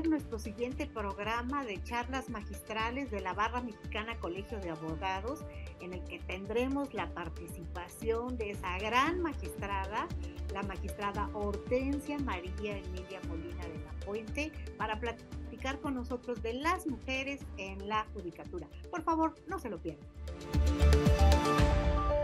nuestro siguiente programa de charlas magistrales de la Barra Mexicana Colegio de Abogados, en el que tendremos la participación de esa gran magistrada, la magistrada Hortensia María Emilia Molina de la Puente, para platicar con nosotros de las mujeres en la judicatura. Por favor, no se lo pierdan.